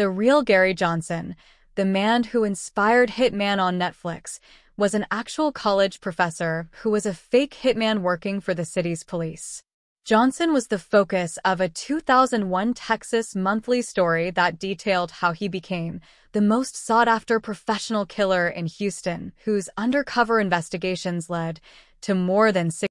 The real Gary Johnson, the man who inspired Hit Man on Netflix, was an actual college professor who was a fake hitman working for the city's police. Johnson was the focus of a 2001 Texas monthly story that detailed how he became the most sought-after professional killer in Houston, whose undercover investigations led to more than six...